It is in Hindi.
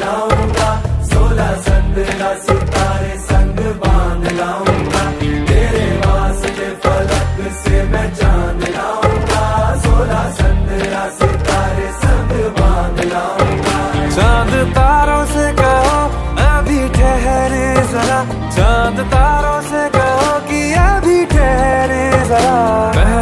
लाऊँगा, सोलह संदरा सितारे संग बाँध लाऊँगा। तेरे वास्ते फलक से मैं जान लाऊँगा, सोलह संदरा सितारे संग बाँध लाऊँगा। चाँद तारों से कहो, अभी ठहरे जरा। चाँद तारों